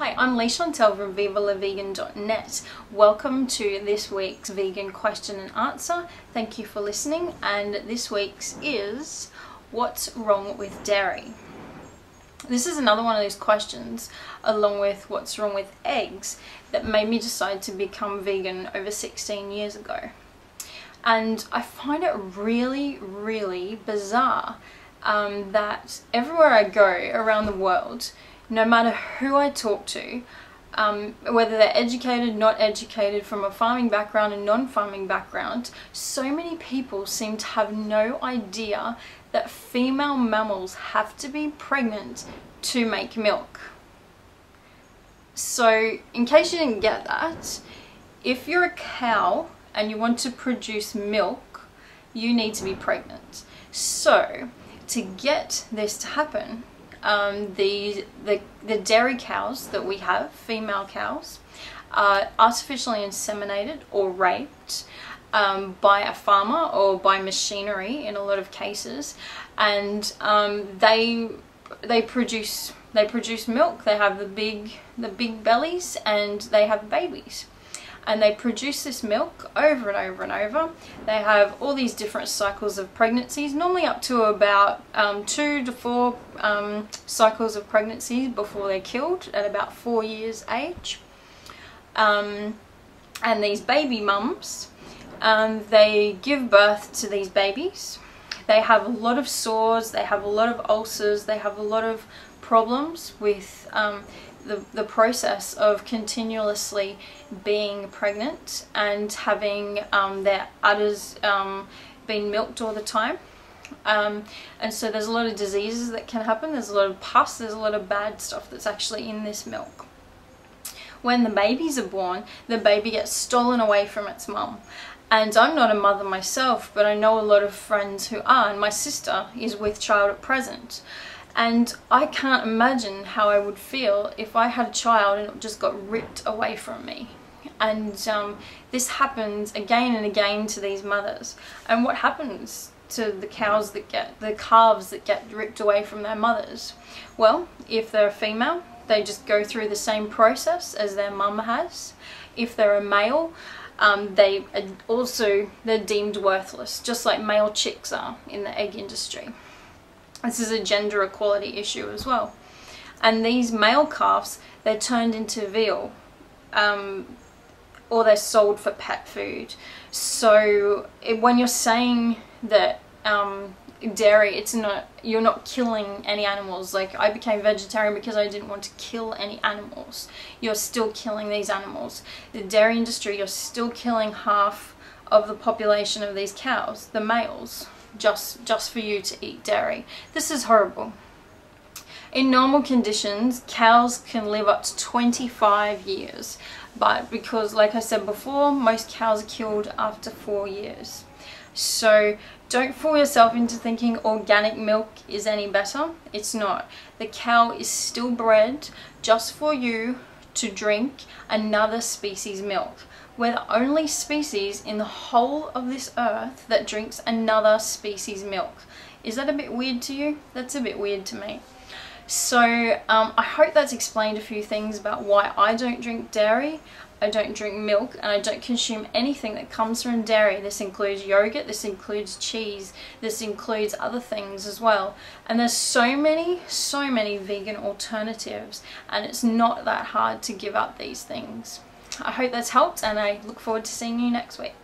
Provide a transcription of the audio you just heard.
Hi, I'm Leigh-Chantelle from VivaLaVegan.net. Welcome to this week's vegan question and answer. Thank you for listening. And this week's is What's wrong with dairy? This is another one of those questions, along with what's wrong with eggs, that made me decide to become vegan over 16 years ago. And I find it really, really bizarre um, that everywhere I go around the world, no matter who I talk to, um, whether they're educated, not educated, from a farming background and non-farming background, so many people seem to have no idea that female mammals have to be pregnant to make milk. So, in case you didn't get that, if you're a cow and you want to produce milk, you need to be pregnant. So, to get this to happen, um, the, the, the dairy cows that we have, female cows, are artificially inseminated or raped um, by a farmer or by machinery in a lot of cases. And um, they they produce they produce milk. They have the big the big bellies and they have babies and they produce this milk over and over and over. They have all these different cycles of pregnancies, normally up to about um, two to four um, cycles of pregnancy before they're killed at about four years age. Um, and these baby mums, um, they give birth to these babies. They have a lot of sores, they have a lot of ulcers, they have a lot of problems with um, the, the process of continuously being pregnant and having um, their udders um, being milked all the time. Um, and so there's a lot of diseases that can happen. There's a lot of pus, there's a lot of bad stuff that's actually in this milk. When the babies are born, the baby gets stolen away from its mum. And I'm not a mother myself, but I know a lot of friends who are, and my sister is with child at present. And I can't imagine how I would feel if I had a child and it just got ripped away from me. And um, this happens again and again to these mothers. And what happens to the cows that get, the calves that get ripped away from their mothers? Well, if they're a female, they just go through the same process as their mum has. If they're a male, um, they also, they're deemed worthless, just like male chicks are in the egg industry. This is a gender equality issue as well. And these male calves, they're turned into veal um, or they're sold for pet food. So it, when you're saying that um, dairy, it's not, you're not killing any animals. Like I became vegetarian because I didn't want to kill any animals. You're still killing these animals. The dairy industry, you're still killing half of the population of these cows, the males just, just for you to eat dairy. This is horrible. In normal conditions, cows can live up to 25 years, but because, like I said before, most cows are killed after four years. So don't fool yourself into thinking organic milk is any better. It's not. The cow is still bred just for you to drink another species milk. We're the only species in the whole of this earth that drinks another species milk. Is that a bit weird to you? That's a bit weird to me. So um, I hope that's explained a few things about why I don't drink dairy. I don't drink milk and I don't consume anything that comes from dairy. This includes yogurt, this includes cheese, this includes other things as well. And there's so many, so many vegan alternatives and it's not that hard to give up these things. I hope that's helped and I look forward to seeing you next week.